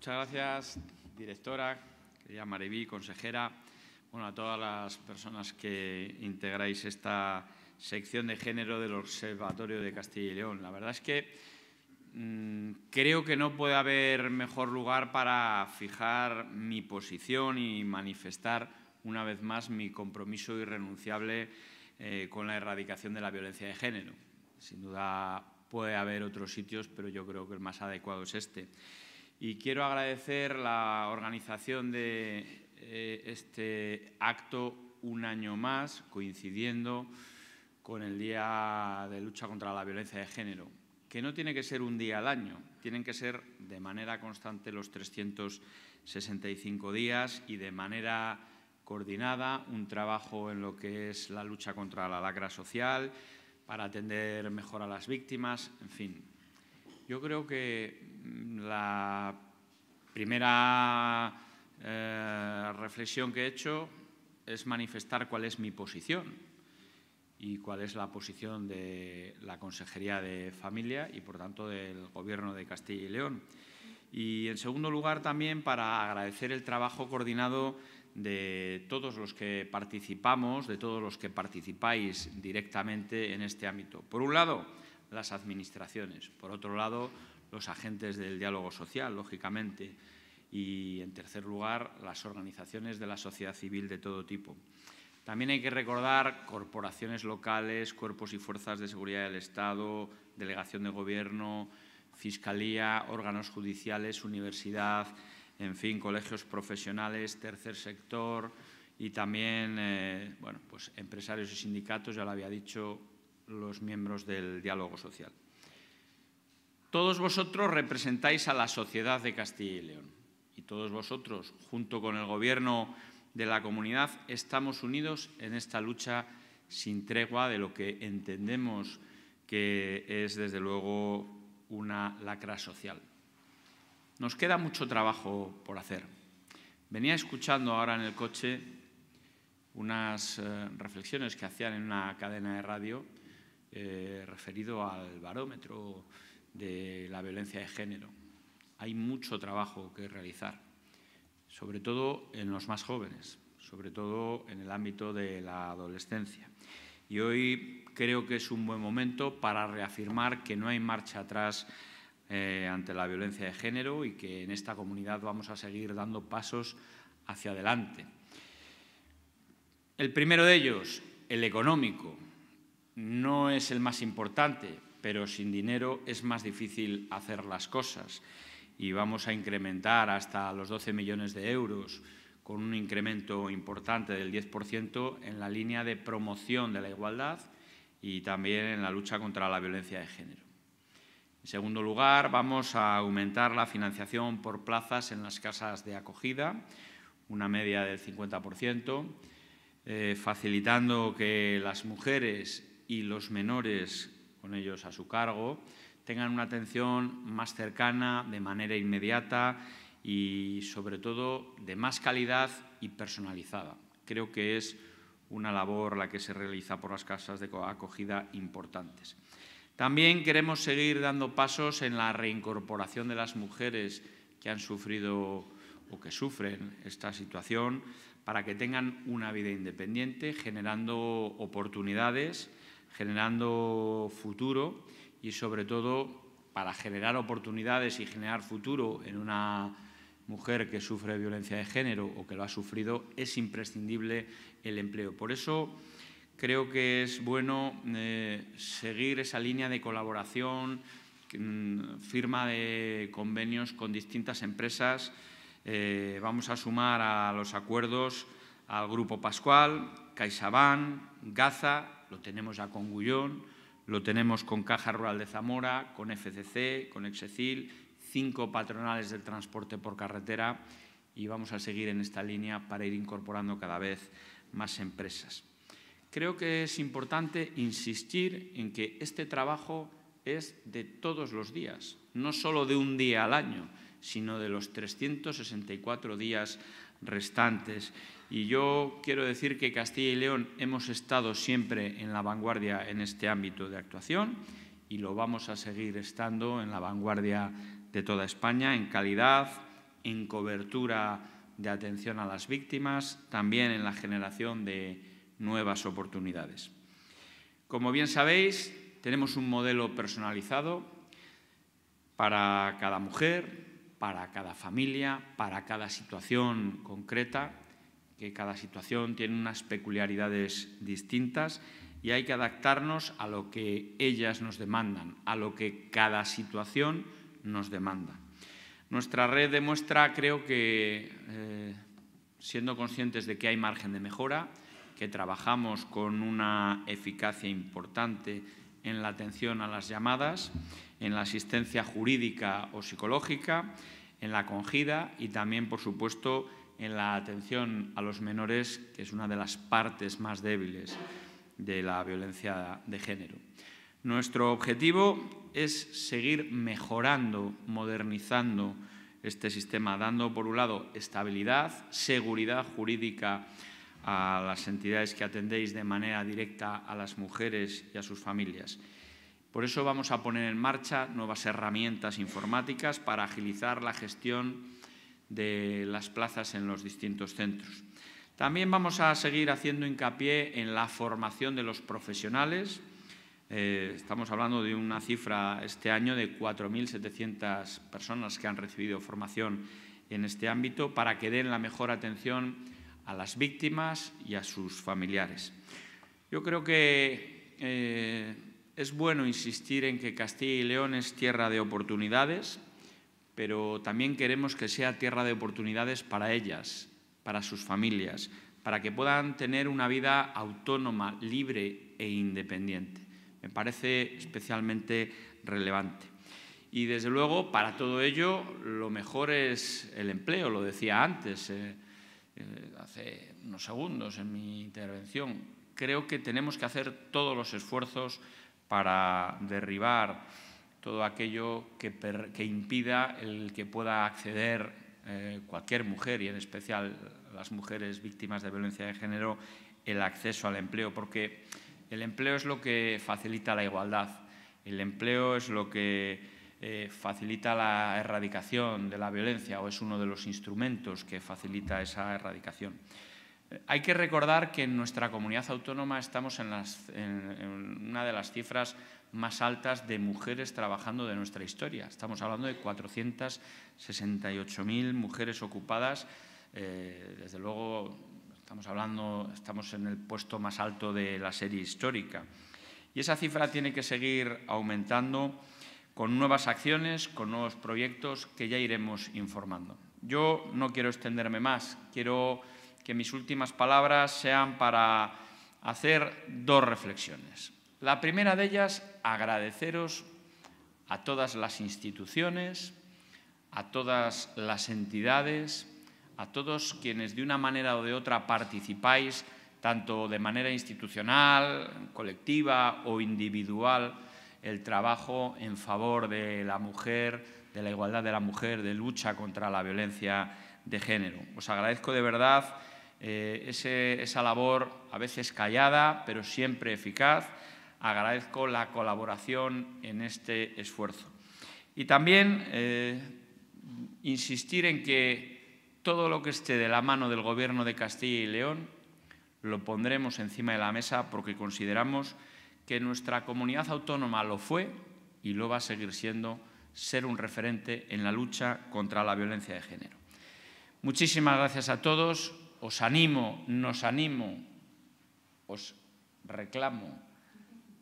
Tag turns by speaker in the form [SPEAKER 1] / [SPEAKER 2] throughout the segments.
[SPEAKER 1] Muchas gracias, directora, querida Mariví, consejera, bueno, a todas las personas que integráis esta sección de género del Observatorio de Castilla y León. La verdad es que mm, creo que no puede haber mejor lugar para fijar mi posición y manifestar una vez más mi compromiso irrenunciable eh, con la erradicación de la violencia de género. Sin duda puede haber otros sitios, pero yo creo que el más adecuado es este. Y quiero agradecer la organización de eh, este acto un año más, coincidiendo con el Día de Lucha contra la Violencia de Género, que no tiene que ser un día al año, tienen que ser de manera constante los 365 días y de manera coordinada un trabajo en lo que es la lucha contra la lacra social, para atender mejor a las víctimas, en fin. Yo creo que mm, la primera eh, reflexión que he hecho es manifestar cuál es mi posición y cuál es la posición de la Consejería de Familia y, por tanto, del Gobierno de Castilla y León. Y, en segundo lugar, también para agradecer el trabajo coordinado de todos los que participamos, de todos los que participáis directamente en este ámbito. Por un lado, las administraciones. Por otro lado, los agentes del diálogo social, lógicamente. Y, en tercer lugar, las organizaciones de la sociedad civil de todo tipo. También hay que recordar corporaciones locales, cuerpos y fuerzas de seguridad del Estado, delegación de gobierno, fiscalía, órganos judiciales, universidad, en fin, colegios profesionales, tercer sector y también eh, bueno, pues empresarios y sindicatos, ya lo había dicho, los miembros del diálogo social. Todos vosotros representáis a la sociedad de Castilla y León y todos vosotros, junto con el Gobierno de la comunidad, estamos unidos en esta lucha sin tregua de lo que entendemos que es, desde luego, una lacra social. Nos queda mucho trabajo por hacer. Venía escuchando ahora en el coche unas eh, reflexiones que hacían en una cadena de radio eh, referido al barómetro de la violencia de género. Hay mucho trabajo que realizar, sobre todo en los más jóvenes, sobre todo en el ámbito de la adolescencia. Y hoy creo que es un buen momento para reafirmar que no hay marcha atrás eh, ante la violencia de género y que en esta comunidad vamos a seguir dando pasos hacia adelante. El primero de ellos, el económico, no es el más importante, pero sin dinero es más difícil hacer las cosas y vamos a incrementar hasta los 12 millones de euros con un incremento importante del 10% en la línea de promoción de la igualdad y también en la lucha contra la violencia de género. En segundo lugar, vamos a aumentar la financiación por plazas en las casas de acogida, una media del 50%, eh, facilitando que las mujeres y los menores con ellos a su cargo tengan una atención más cercana, de manera inmediata y, sobre todo, de más calidad y personalizada. Creo que es una labor la que se realiza por las casas de acogida importantes. También queremos seguir dando pasos en la reincorporación de las mujeres que han sufrido o que sufren esta situación para que tengan una vida independiente, generando oportunidades, generando futuro y, sobre todo, para generar oportunidades y generar futuro en una mujer que sufre violencia de género o que lo ha sufrido, es imprescindible el empleo. Por eso, creo que es bueno eh, seguir esa línea de colaboración, mm, firma de convenios con distintas empresas. Eh, vamos a sumar a los acuerdos al Grupo Pascual, CaixaBank, Gaza, lo tenemos ya con Gullón, lo tenemos con Caja Rural de Zamora, con FCC, con Execil, cinco patronales del transporte por carretera y vamos a seguir en esta línea para ir incorporando cada vez más empresas. Creo que es importante insistir en que este trabajo es de todos los días, no solo de un día al año, sino de los 364 días restantes. Y yo quiero decir que Castilla y León hemos estado siempre en la vanguardia en este ámbito de actuación y lo vamos a seguir estando en la vanguardia de toda España en calidad, en cobertura de atención a las víctimas, también en la generación de nuevas oportunidades. Como bien sabéis, tenemos un modelo personalizado para cada mujer, para cada familia, para cada situación concreta, que cada situación tiene unas peculiaridades distintas y hay que adaptarnos a lo que ellas nos demandan, a lo que cada situación nos demanda. Nuestra red demuestra, creo que, eh, siendo conscientes de que hay margen de mejora, que trabajamos con una eficacia importante en la atención a las llamadas, en la asistencia jurídica o psicológica, en la acogida y también, por supuesto, en la atención a los menores, que es una de las partes más débiles de la violencia de género. Nuestro objetivo es seguir mejorando, modernizando este sistema, dando, por un lado, estabilidad, seguridad jurídica a las entidades que atendéis de manera directa a las mujeres y a sus familias. Por eso vamos a poner en marcha nuevas herramientas informáticas para agilizar la gestión de las plazas en los distintos centros. También vamos a seguir haciendo hincapié en la formación de los profesionales. Eh, estamos hablando de una cifra este año de 4.700 personas que han recibido formación en este ámbito para que den la mejor atención a las víctimas y a sus familiares. Yo creo que eh, es bueno insistir en que Castilla y León es tierra de oportunidades, pero también queremos que sea tierra de oportunidades para ellas, para sus familias, para que puedan tener una vida autónoma, libre e independiente. Me parece especialmente relevante. Y desde luego, para todo ello, lo mejor es el empleo, lo decía antes. Eh, hace unos segundos en mi intervención. Creo que tenemos que hacer todos los esfuerzos para derribar todo aquello que, impida el que pueda acceder eh, cualquier mujer y en especial las mujeres víctimas de violencia de género el acceso al empleo, porque el empleo es lo que facilita la igualdad, el empleo es lo que eh, facilita la erradicación de la violencia o es uno de los instrumentos que facilita esa erradicación. Eh, hay que recordar que en nuestra comunidad autónoma estamos en, una de las cifras más altas de mujeres trabajando de nuestra historia. Estamos hablando de 468.000 mujeres ocupadas. Eh, desde luego, estamos hablando, estamos en el puesto más alto de la serie histórica. Y esa cifra tiene que seguir aumentando con nuevas acciones, con nuevos proyectos que ya iremos informando. Yo no quiero extenderme más, quiero que mis últimas palabras sean para hacer dos reflexiones. La primera de ellas, agradeceros a todas las instituciones, a todas las entidades, a todos quienes de una manera o de otra participáis, tanto de manera institucional, colectiva o individual, el trabajo en favor de la mujer, de la igualdad de la mujer, de lucha contra la violencia de género. Os agradezco de verdad eh, esa labor, a veces callada, pero siempre eficaz. Agradezco la colaboración en este esfuerzo. Y también eh, insistir en que todo lo que esté de la mano del Gobierno de Castilla y León lo pondremos encima de la mesa porque consideramos que nuestra comunidad autónoma lo fue y lo va a seguir siendo ser un referente en la lucha contra la violencia de género. Muchísimas gracias a todos. Os animo, nos animo, os reclamo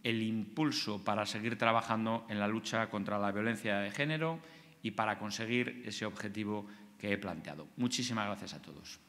[SPEAKER 1] el impulso para seguir trabajando en la lucha contra la violencia de género y para conseguir ese objetivo que he planteado. Muchísimas gracias a todos.